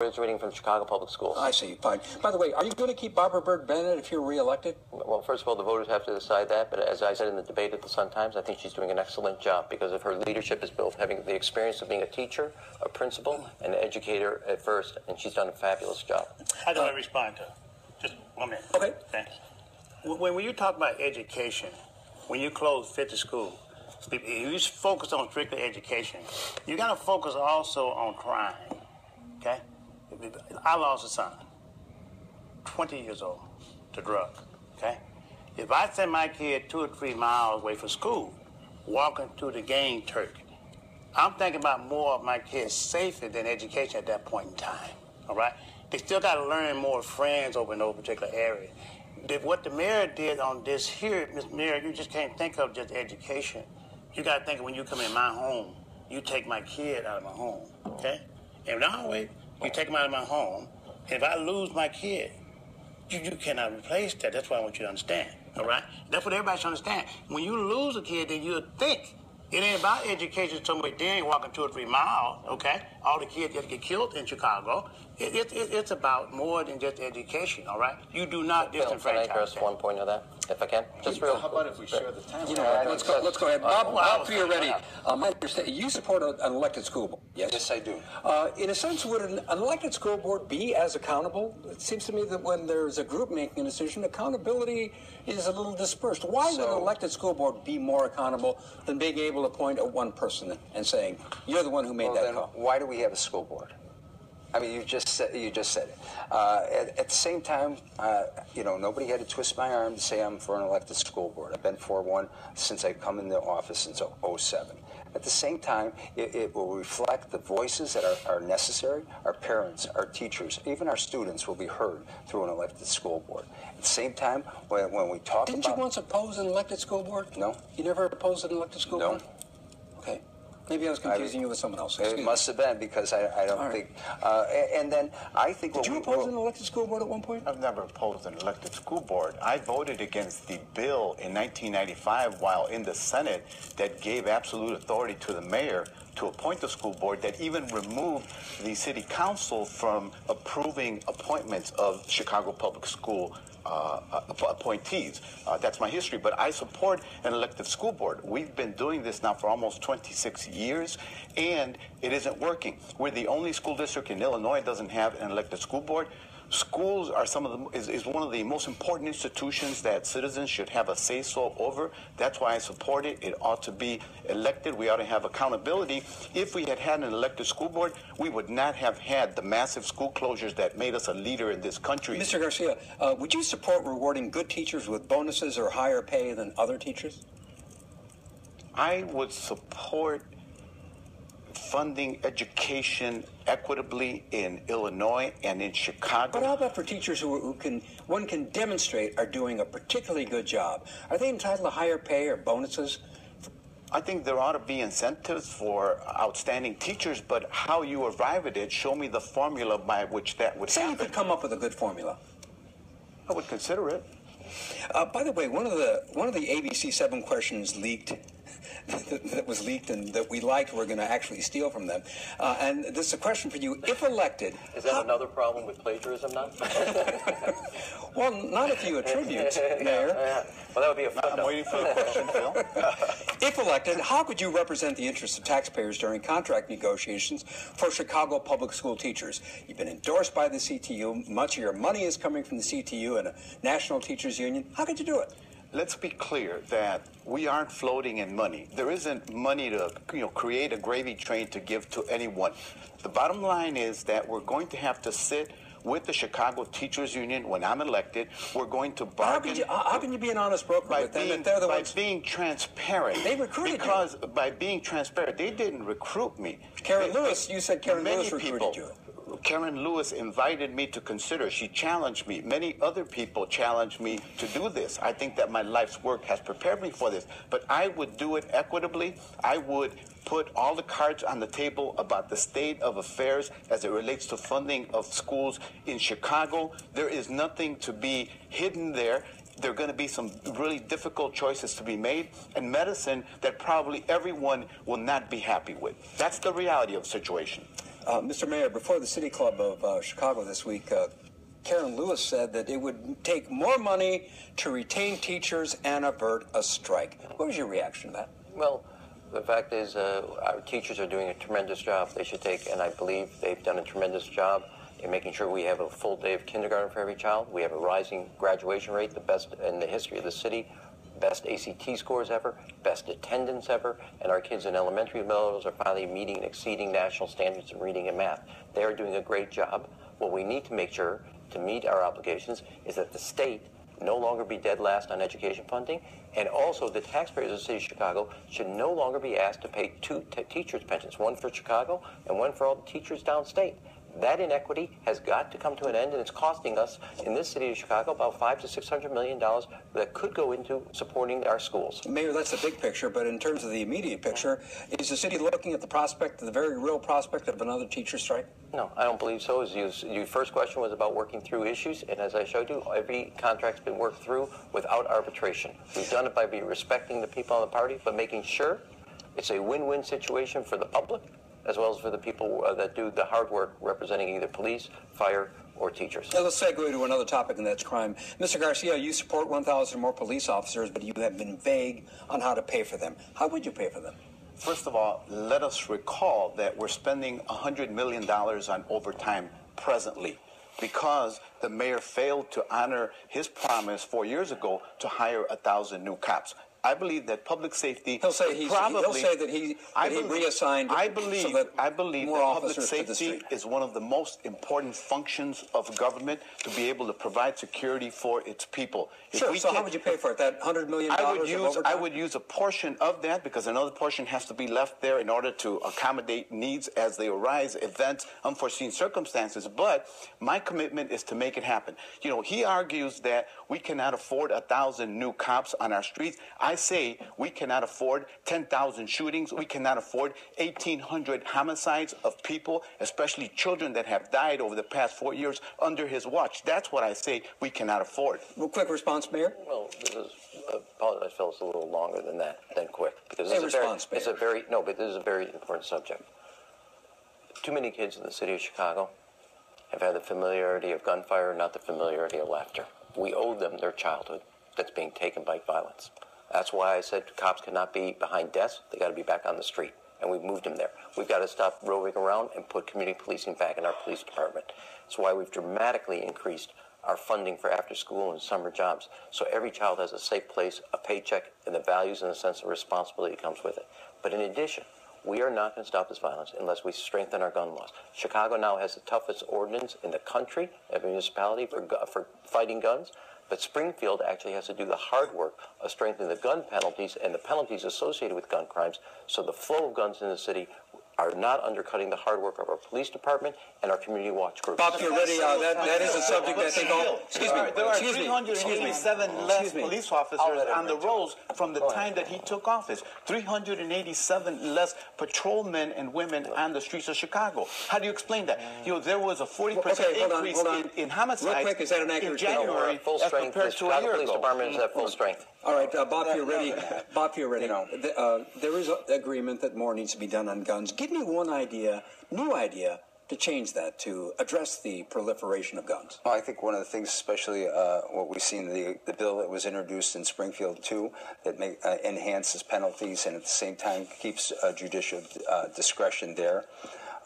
Words reading from Chicago Public Schools. I see. Fine. By the way, are you going to keep Barbara Byrd Bennett if you're reelected? Well, first of all, the voters have to decide that. But as I said in the debate at the Sun Times, I think she's doing an excellent job because of her leadership is built having the experience of being a teacher, a principal, and an educator at first, and she's done a fabulous job. How do I respond to? Just one minute. Okay. Thanks. When, when you talk about education, when you close 50 schools, you just focus on strictly education. You got to focus also on crime. Okay? I lost a son, 20 years old, to drug. Okay? If I send my kid two or three miles away from school, walking through the gang turkey, I'm thinking about more of my kids' safety than education at that point in time. All right? They still got to learn more friends over in those particular areas. What the mayor did on this here, Ms. Mayor, you just can't think of just education. You got to think when you come in my home, you take my kid out of my home, okay? And not only you take them out of my home, if I lose my kid, you, you cannot replace that. That's what I want you to understand, all right? That's what everybody should understand. When you lose a kid, then you think it ain't about education so much. They ain't walking two or three miles, okay? All the kids that get killed in Chicago. It, it, it, it's about more than just education, all right? You do not Bill, can I disenfranchise. address that. one point of that, if I can? Just real. How about if we share the time? You know, what, let's go. Let's go ahead. Bob, well, Bob, I was- Fioretti, um, I understand you support an elected school board. Yes. Yes, I do. Uh, in a sense, would an, an elected school board be as accountable? It seems to me that when there's a group making a decision, accountability is a little dispersed. Why would an elected school board be more accountable than being able to point at one person and saying, "You're the one who made Well, that then call"? why do we have a school board? I mean, you just said you just said it. Uh, at, at the same time, uh, you know, nobody had to twist my arm to say I'm for an elected school board. I've been for one since I come in the office since 07. At the same time, it, it will reflect the voices that are, are necessary. Our parents, our teachers, even our students will be heard through an elected school board. At the same time, when, when we talk Didn't you once oppose an elected school board? No. You never opposed an elected school No. board? Okay. Maybe I was confusing you with someone else. Excuse It must have been because I, I don't right. think. Uh, and then I think. Did you we- oppose an elected school board at one point? I've never opposed an elected school board. I voted against the bill in 1995 while in the Senate that gave absolute authority to the mayor to appoint the school board that even removed the city council from approving appointments of Chicago Public School appointees. Uh, that's my history, but I support an elected school board. We've been doing this now for almost 26 years, and it isn't working. We're the only school district in Illinois that doesn't have an elected school board. Schools are some of the is, is one of the most important institutions that citizens should have a say so over. That's why I support it. It ought to be elected. We ought to have accountability. If we had had an elected school board, we would not have had the massive school closures that made us a leader in this country. Mr. Garcia, uh, would you support rewarding good teachers with bonuses or higher pay than other teachers? I would support funding education equitably in Illinois and in Chicago. But how about for teachers who, who can one can demonstrate are doing a particularly good job? Are they entitled to higher pay or bonuses? I think there ought to be incentives for outstanding teachers, but how you arrive at it, show me the formula by which that would Say you could come up with a good formula. I would consider it. Uh, by the way, one of the one of the ABC Seven questions leaked that was leaked and that we liked, we're going to actually steal from them. Uh, and this is a question for you: If elected, Is that how- another problem with plagiarism now? well, not if you attribute, Mayor. Yeah. Well, that would be a I'm waiting for the question, Phil. If elected, how could you represent the interests of taxpayers during contract negotiations for Chicago public school teachers? You've been endorsed by the CTU. Much of your money is coming from the CTU and a National Teachers Union. How could you do it? Let's be clear that we aren't floating in money. There isn't money to you know create a gravy train to give to anyone. The bottom line is that we're going to have to sit with the Chicago Teachers Union when I'm elected. We're going to How, bargain. could you, how how can you be an honest broker by with them being, they're the by ones? being transparent. They recruited you. because by being transparent, they didn't recruit me. Karen They- Lewis, you said Karen Lewis recruited people, you. Karen Lewis invited me to consider. She challenged me. Many other people challenged me to do this. I think that my life's work has prepared me for this. But I would do it equitably. I would put all the cards on the table about the state of affairs as it relates to funding of schools in Chicago. There is nothing to be hidden there. There are going to be some really difficult choices to be made and medicine that probably everyone will not be happy with. That's the reality of the situation. Uh, Mr. Mayor, before the City Club of uh, Chicago this week, uh, Karen Lewis said that it would take more money to retain teachers and avert a strike. What was your reaction to that? Well, the fact is, uh, our teachers are doing a tremendous job. They should take, and I believe they've done a tremendous job in making sure we have a full day of kindergarten for every child. We have a rising graduation rate, the best in the history of the city, best ACT scores ever, best attendance ever, and our kids in elementary levels are finally meeting and exceeding national standards in reading and math. They are doing a great job. What we need to make sure to meet our obligations is that the state no longer be dead last on education funding, and also the taxpayers of the city of Chicago should no longer be asked to pay two t- teachers' pensions, one for Chicago and one for all the teachers downstate. That inequity has got to come to an end, and it's costing us in this city of Chicago about five to six hundred million dollars that could go into supporting our schools. Mayor, that's the big picture, but in terms of the immediate picture, is the city looking at the prospect, the very real prospect of another teacher strike? No, I don't believe so. As you, your first question was about working through issues, and as I showed you, every contract's been worked through without arbitration. We've done it by be respecting the people on the party, but making sure it's a win-win situation for the public as well as for the people uh, that do the hard work representing either police, fire, or teachers. Now let's segue to another topic, and that's crime. Mr. Garcia, you support 1,000 more police officers, but you have been vague on how to pay for them. How would you pay for them? First of all, let us recall that we're spending $100 million on overtime presently because the mayor failed to honor his promise four years ago to hire a thousand new cops. I believe that public safety He'll say he's, probably. he'll say that he, that I he believe, reassigned. I so believe. that I believe that public officers to the safety is one of the most important functions of government to be able to provide security for its people. If Sure. So how can't- would you pay for it? That hundred million I would use I would use a portion of that because another portion has to be left there in order to accommodate needs as they arise, events, unforeseen circumstances. But my commitment is to make it happen. You know, he argues that we cannot afford a thousand new cops on our streets. I say we cannot afford ten thousand shootings. We cannot afford eighteen hundred homicides of people, especially children that have died over the past four years under his watch. That's what I say we cannot afford. Well, quick response, Mayor. Well, this is, uh, apologize, Phil, it's a little longer than that, than quick. Because this Hey, is a very, response, it's a very, no, but this is a very important subject. Too many kids in the city of Chicago have had the familiarity of gunfire, not the familiarity of laughter. We owe them their childhood that's being taken by violence. That's why I said cops cannot be behind desks, they gotta be back on the street. And we've moved them there. We've got to stop roving around and put community policing back in our police department. That's why we've dramatically increased our funding for after school and summer jobs. So every child has a safe place, a paycheck, and the values and the sense of responsibility that comes with it. But in addition, we are not going to stop this violence unless we strengthen our gun laws. Chicago now has the toughest ordinance in the country, a municipality for, for fighting guns. But Springfield actually has to do the hard work of strengthening the gun penalties and the penalties associated with gun crimes so the flow of guns in the city are not undercutting the hard work of our police department and our community watch groups. Bob Fioretti, uh, that, that is a subject that I think all. Excuse me. There are excuse me, excuse me. 387 less Excuse me. police officers on the roads from the time that he took office. 387 less patrolmen and women on the streets of Chicago. How do you explain that? You know, there was a 40% Okay, hold on, increase hold on. in, in homicides Real quick, is that an in accurate statement? January full as strength. The compared to a Chicago year Police ago. Department is at full strength. All right, uh, Bob Fioretti. Bob Fioretti. You know. th- uh, there is a agreement that more needs to be done on guns. Give me one idea, new idea, to change that to address the proliferation of guns. Well, I think one of the things, especially uh, what we've seen, the, the bill that was introduced in Springfield too, that make, uh, enhances penalties and at the same time keeps uh, judicial uh, discretion there.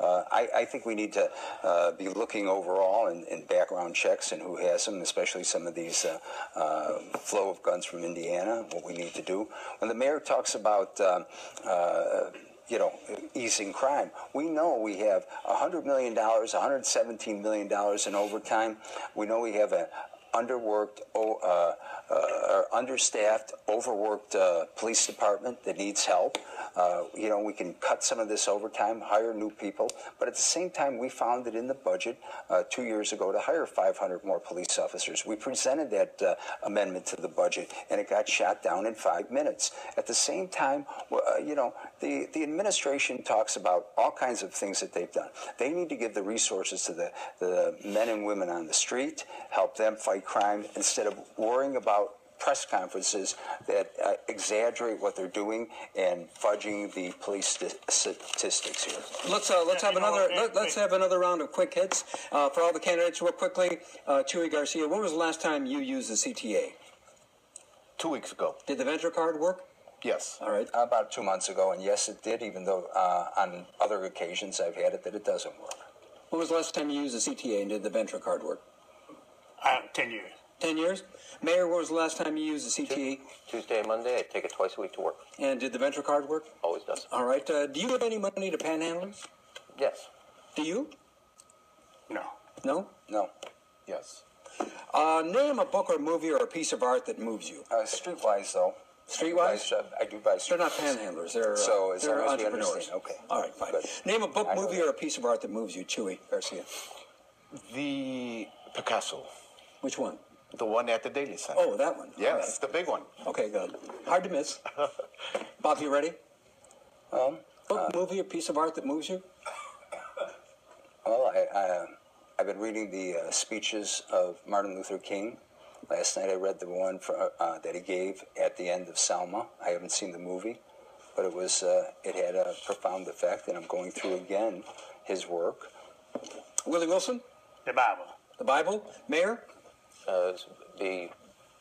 Uh, I, I think we need to uh, be looking overall in, in background checks and who has them, especially some of these uh, uh, flow of guns from Indiana. What we need to do. When the mayor talks about um, uh, you know, easing crime. We know we have $100 million, $117 million in overtime. We know we have an underworked, uh, uh, understaffed, overworked uh, police department that needs help. Uh, you know, we can cut some of this overtime, hire new people, but at the same time, we found it in the budget uh, two years ago to hire 500 more police officers. We presented that uh, amendment to the budget, and it got shot down in five minutes. At the same time, uh, you know, the, the administration talks about all kinds of things that they've done. They need to give the resources to the, the men and women on the street, help them fight crime instead of worrying about press conferences that uh, exaggerate what they're doing and fudging the police st- statistics here. Let's uh, let's have another what, let, us have another round of quick hits uh, for all the candidates. Real quickly, uh, Chuy Garcia, when was the last time you used the CTA? Two weeks ago. Did the Ventra card work? Yes. All right. About two months ago, and yes, it did, even though uh, on other occasions I've had it that it doesn't work. When was the last time you used the CTA and did the Ventra card work? Uh, Ten years. Ten years. Mayor, when was the last time you used the CTA Tuesday and Monday, I take it twice a week to work. and did the Ventra card work? Always does. All right. Uh, do you give any money to panhandlers? Yes. Do you? No. No. No. Yes. Uh, name a book or movie or a piece of art that moves you. Uh, streetwise, though. Streetwise? I do buy- I do buy They're not panhandlers. They're uh, So, as they're long as entrepreneurs. okay. All right, fine. Good. Name a book, I know movie, or a piece of art that moves you, Chuy Garcia. The Picasso, Which one? The one at the Daley Center. Oh, that one. Yes, the big one. All right. Okay, good. Hard to miss. Bob, you ready? Um, Book, movie, or piece of art that moves you? well, I, I, I've been reading the uh, speeches of Martin Luther King. Last night I read the one for, uh, that he gave at the end of Selma. I haven't seen the movie, but it was uh, it had a profound effect, and I'm going through again his work. Willie Wilson, The Bible. the Bible, Mayor. Uh, the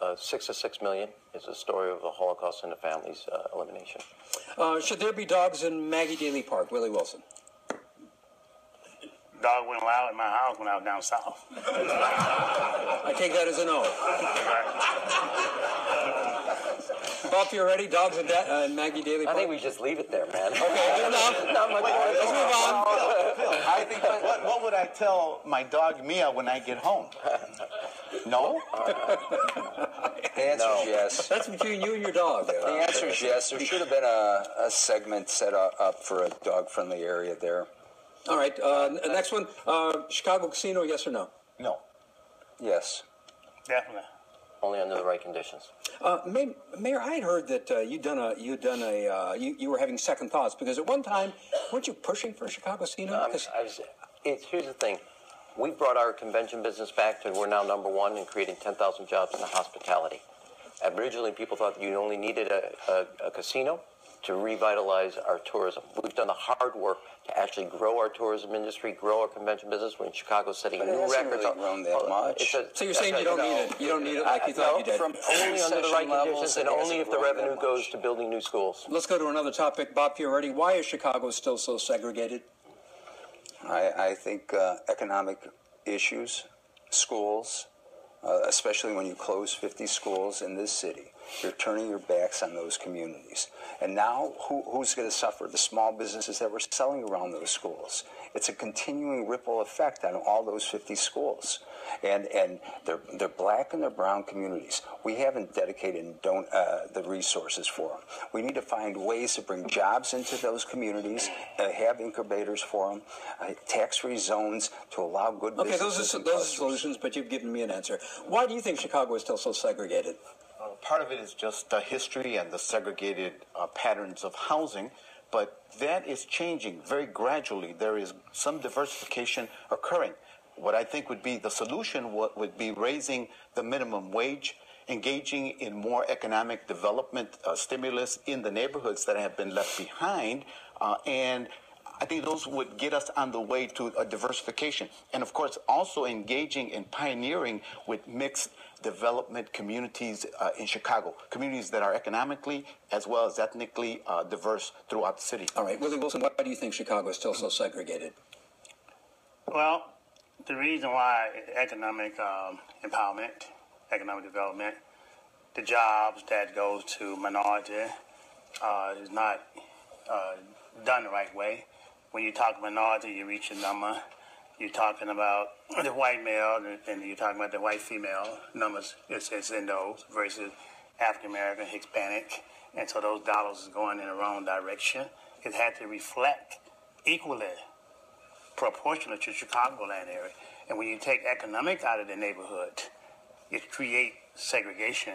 uh, Six to Six Million is a story of the Holocaust and the family's uh, elimination. Uh, should there be dogs in Maggie Daley Park? Willie Wilson. Dog wasn't allowed in my house when I was down south. I take that as a no. Bob, you're ready. Dogs in, da- uh, in Maggie Daley I Park. think we just leave it there, man. Okay, good enough. Not much more. Let's move on. I think what, what would I tell my dog Mia when I get home? No? The answer No. is yes. That's between you and your dog. The answer is yes. There should have been a, a segment set up, up for a dog-friendly area there. All right. Uh, n- next one. Uh, Chicago Casino. Yes or no? No. Yes. Definitely. Only under the right conditions. Uh, May- Mayor, I had heard that uh, you'd done a you'd done a uh, you, you were having second thoughts because at one time weren't you pushing for Chicago Casino? Um, 'Cause- I was, it's, here's the thing. We brought our convention business back to we're now number one in creating 10,000 jobs in the hospitality. Originally, people thought you only needed a, a, a casino to revitalize our tourism. We've done the hard work to actually grow our tourism industry, grow our convention business. We're in Chicago setting But it new hasn't records. really grown that Oh, much. it's a- so you're saying you don't you need it? You don't need it like you thought no, you did. from- only under the right conditions and only if the revenue goes to building new schools. Let's go to another topic. Bob Fioretti, why is Chicago still so segregated? I, I think uh, economic issues, schools, uh, especially when you close 50 schools in this city, you're turning your backs on those communities. And now, who, who's going to suffer? The small businesses that were selling around those schools. It's a continuing ripple effect on all those 50 schools. And, and they're, they're black and they're brown communities. We haven't dedicated and don't, uh, the resources for them. We need to find ways to bring jobs into those communities, uh, have incubators for them, uh, tax-free zones to allow good Okay, those are and those are solutions, but you've given me an answer. Why do you think Chicago is still so segregated? Uh, part of it is just the history and the segregated uh, patterns of housing, but that is changing very gradually. There is some diversification occurring. What I think would be the solution would, be raising the minimum wage, engaging in more economic development uh, stimulus in the neighborhoods that have been left behind, uh, and I think those would get us on the way to a diversification. And of course, also engaging in pioneering with mixed development communities uh, in Chicago, communities that are economically as well as ethnically uh, diverse throughout the city. All right, Willie Wilson, why do you think Chicago is still so segregated? Well, the reason why economic um, empowerment, economic development, the jobs that goes to minority uh, is not uh, done the right way. When you talk minority, you reach a number. You're talking about the white male, and- you're talking about the white female numbers. It's, it's in those versus African American, Hispanic, and so those dollars is going in the wrong direction. It had to reflect equally proportional to Chicagoland area. And when you take economic out of the neighborhood, it creates segregation.